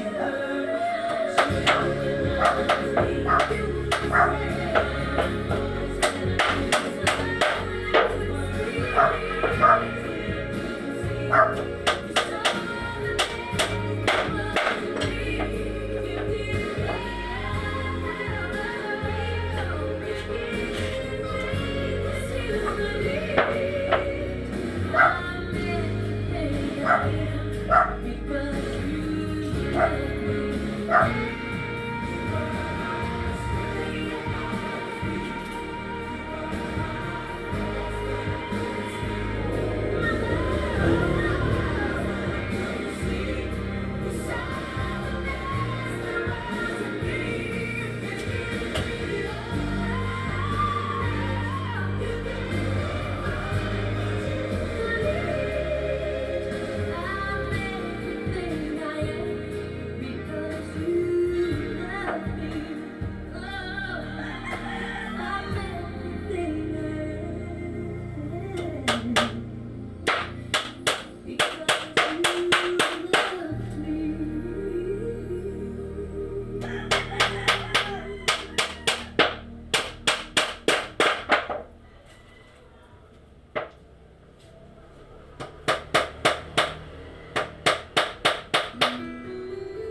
Yeah.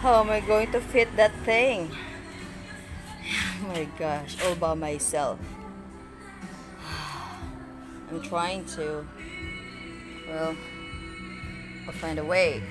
How am I going to fit that thing? Oh my gosh, all by myself. I'm trying to. Well, I'll find a way.